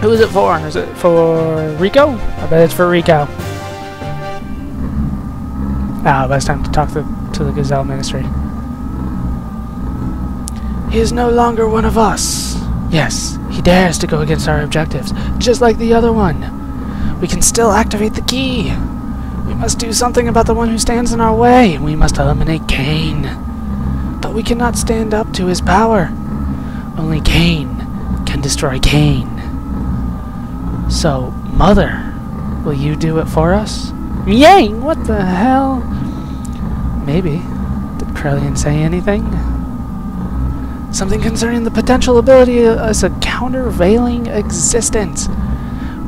Who is it for? Is it for Rico? I bet it's for Rico. Ah, but it's time to talk to, to the Gazel Ministry. He is no longer one of us. Yes, he dares to go against our objectives, just like the other one. We can still activate the key. We must do something about the one who stands in our way. We must eliminate Cain. But we cannot stand up to his power. Only Cain can destroy Cain. So, Mother, will you do it for us? Miang, what the hell? Maybe. Did Krelian say anything? Something concerning the potential ability as a countervailing existence,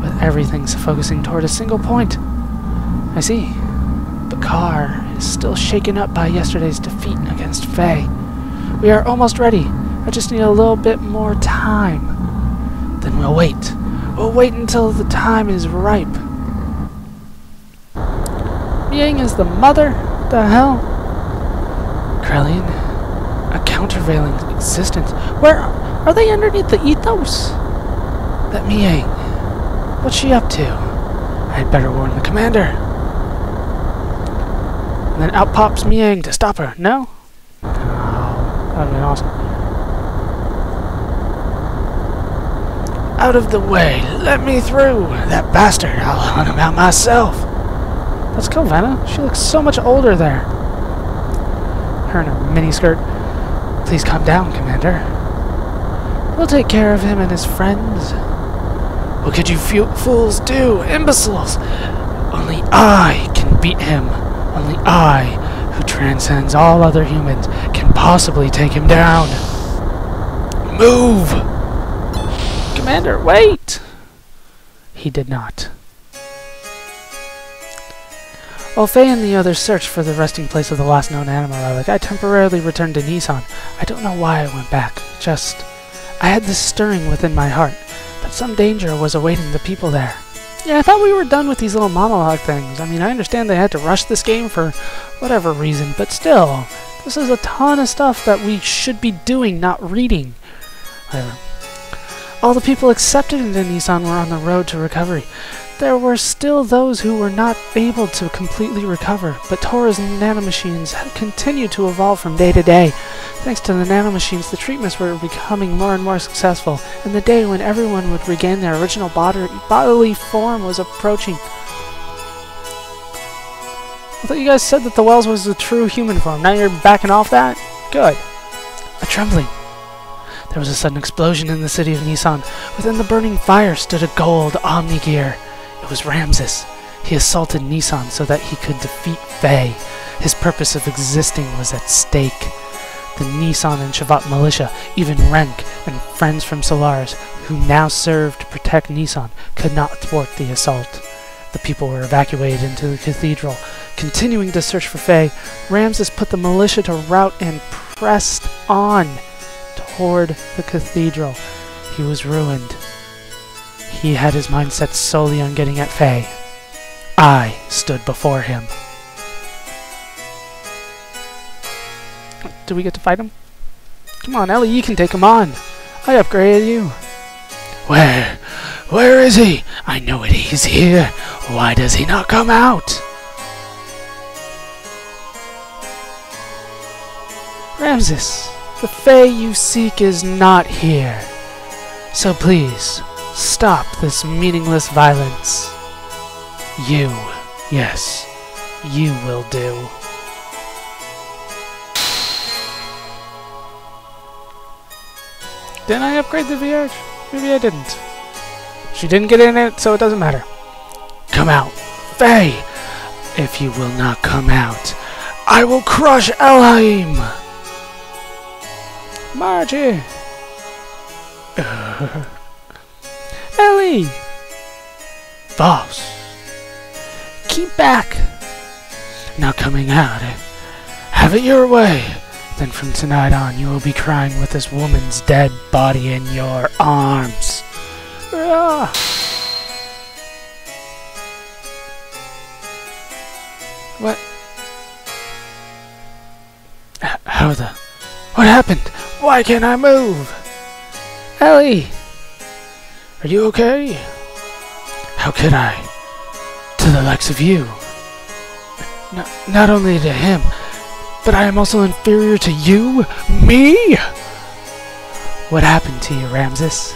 with everything focusing toward a single point. I see. Bakar is still shaken up by yesterday's defeat against Fei. We are almost ready. I just need a little bit more time. Then we'll wait. We'll wait until the time is ripe. Miang is the mother? The hell? Krelian? A countervailing existence? Where are they underneath the ethos? That Miang. What's she up to? I'd better warn the commander. And then out pops Miang to stop her. No? Oh, that would have been awesome. Out of the way! Let me through! That bastard! I'll hunt him out myself! Let's go, Vanna. She looks so much older there. Her in her miniskirt. Please calm down, Commander. We'll take care of him and his friends. What could you fools do? Imbeciles! Only I can beat him. Only I, who transcends all other humans, can possibly take him down. Move! Commander, wait! He did not. While Fei and the others searched for the resting place of the last known Anima relic, I temporarily returned to Nisan. I don't know why I went back. Just, I had this stirring within my heart that some danger was awaiting the people there. Yeah, I thought we were done with these little monologue things. I mean, I understand they had to rush this game for whatever reason, but still, this is a ton of stuff that we should be doing, not reading. Whatever. All the people accepted into Nisan were on the road to recovery. There were still those who were not able to completely recover, but Taura's nanomachines continued to evolve from day to day. Thanks to the nanomachines, the treatments were becoming more and more successful, and the day when everyone would regain their original bod bodily form was approaching. I thought you guys said that the Wels was the true human form. Now you're backing off that? Good. A trembling. There was a sudden explosion in the city of Nisan. Within the burning fire stood a gold Omnigear. It was Ramsus. He assaulted Nisan so that he could defeat Fei. His purpose of existing was at stake. The Nisan and Shevat militia, even Renk and friends from Solaris, who now served to protect Nisan, could not thwart the assault. The people were evacuated into the cathedral. Continuing to search for Fei, Ramsus put the militia to rout and pressed on toward the cathedral. He was ruined. He had his mind set solely on getting at Fei. I stood before him. Do we get to fight him? Come on, Elly, you can take him on. I upgraded you. Where? Where is he? I know it. He's here. Why does he not come out? Ramsus, the Fei you seek is not here. So please, stop this meaningless violence. You, yes, you will do. Didn't I upgrade the Vierge? Maybe I didn't. She didn't get in it, so it doesn't matter. Come out. Fei! If you will not come out, I will crush Elhaym! Margie! Elly! Boss! Keep back! Not coming out. Have it your way. Then from tonight on, you will be crying with this woman's dead body in your arms. Ah. What? How the? What happened? Why can't I move? Elly! Are you okay? How could I? To the likes of you. N not only to him, but I am also inferior to you? Me? What happened to you, Ramsus?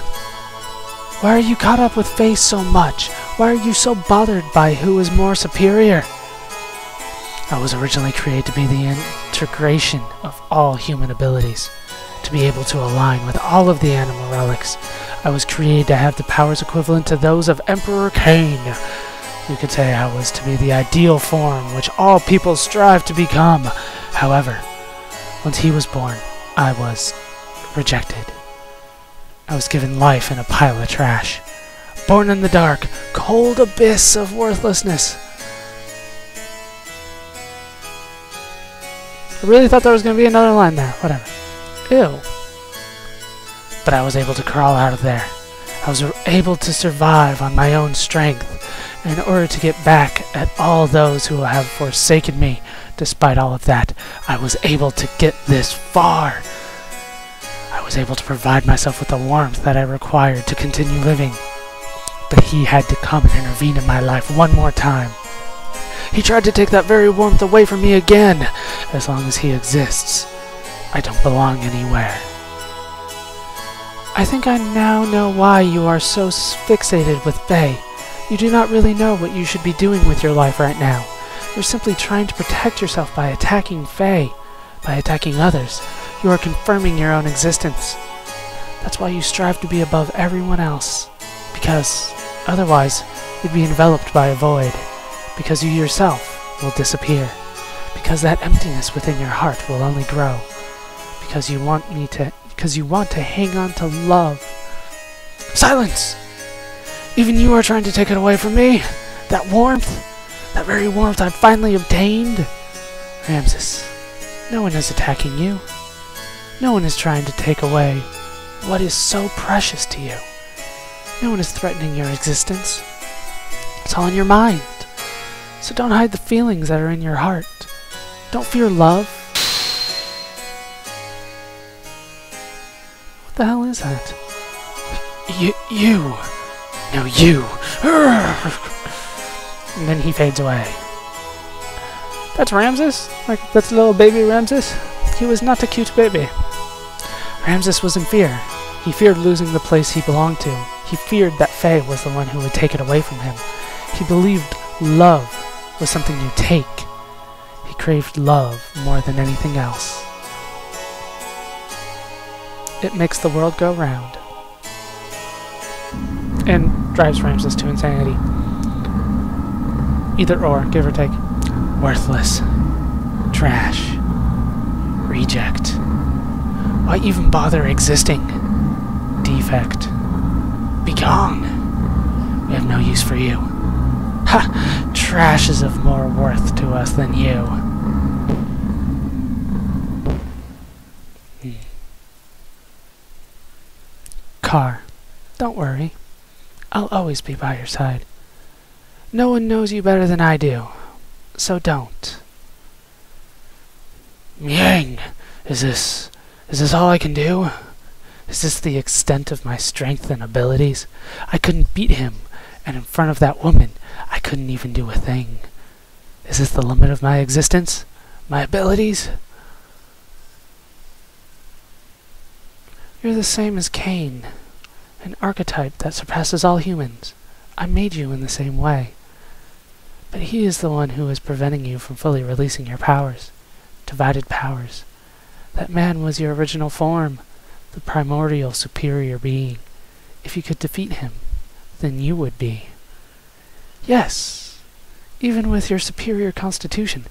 Why are you caught up with Fei so much? Why are you so bothered by who is more superior? I was originally created to be the integration of all human abilities, to be able to align with all of the Anima relics. I was created to have the powers equivalent to those of Emperor Cain. You could say I was to be the ideal form which all people strive to become. However, once he was born, I was rejected. I was given life in a pile of trash. Born in the dark, cold abyss of worthlessness. I really thought there was going to be another line there. Whatever. Ew. But I was able to crawl out of there. I was able to survive on my own strength in order to get back at all those who have forsaken me. Despite all of that, I was able to get this far I was able to provide myself with the warmth that I required to continue living. But he had to come and intervene in my life one more time. He tried to take that very warmth away from me again. As long as he exists, I don't belong anywhere. I think I now know why you are so fixated with Fei. You do not really know what you should be doing with your life right now. You're simply trying to protect yourself by attacking Fei, by attacking others, you are confirming your own existence. That's why you strive to be above everyone else, because otherwise you'd be enveloped by a void, because you yourself will disappear, because that emptiness within your heart will only grow, because you want me to because you want to hang on to love. Silence! Even you are trying to take it away from me? That warmth? That very warmth I've finally obtained? Ramsus, no one is attacking you. No one is trying to take away what is so precious to you. No one is threatening your existence. It's all in your mind. So don't hide the feelings that are in your heart. Don't fear love. The hell is that? You, you. No, you. And then he fades away. That's Ramsus? Like, that's little baby Ramsus? He was not a cute baby. Ramsus was in fear. He feared losing the place he belonged to. He feared that Fei was the one who would take it away from him. He believed love was something you take. He craved love more than anything else. It makes the world go round. And drives Ramsus to insanity. Either or, give or take. Worthless. Trash. Reject. Why even bother existing? Defect. Be gone. We have no use for you. Ha! Trash is of more worth to us than you. Kahr, don't worry. I'll always be by your side. No one knows you better than I do, so don't. Miang, is this is this all I can do? Is this the extent of my strength and abilities? I couldn't beat him, and in front of that woman, I couldn't even do a thing. Is this the limit of my existence? My abilities? You're the same as Cain, an archetype that surpasses all humans. I made you in the same way. But he is the one who is preventing you from fully releasing your powers. Divided powers. That man was your original form, the primordial superior being. If you could defeat him, then you would be. Yes, even with your superior constitution,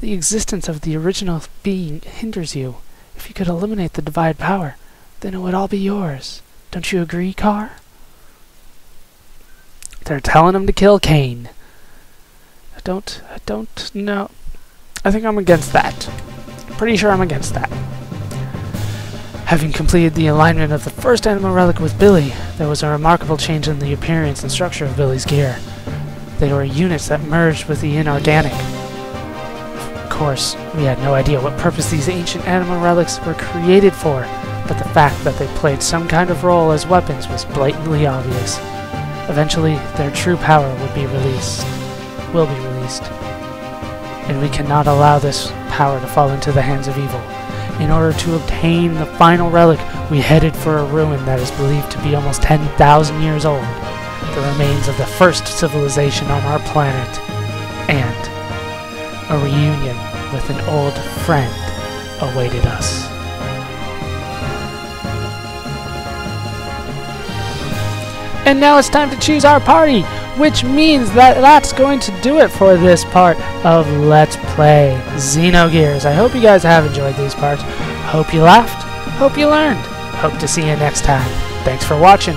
the existence of the original being hinders you. If you could eliminate the divide power, then it would all be yours. Don't you agree, Kahr? They're telling him to kill Cain. I don't, I don't know. I think I'm against that. Pretty sure I'm against that. Having completed the alignment of the first Anima relic with Billy, there was a remarkable change in the appearance and structure of Billy's gear. They were units that merged with the inorganic. Of course, we had no idea what purpose these ancient Anima relics were created for, but the fact that they played some kind of role as weapons was blatantly obvious. Eventually, their true power would be released, will be released, and we cannot allow this power to fall into the hands of evil. In order to obtain the final relic, we headed for a ruin that is believed to be almost 10,000 years old, the remains of the first civilization on our planet, and a reunion with an old friend awaited us. And now it's time to choose our party, which means that that's going to do it for this part of Let's Play Xenogears. I hope you guys have enjoyed these parts. Hope you laughed. Hope you learned. Hope to see you next time. Thanks for watching.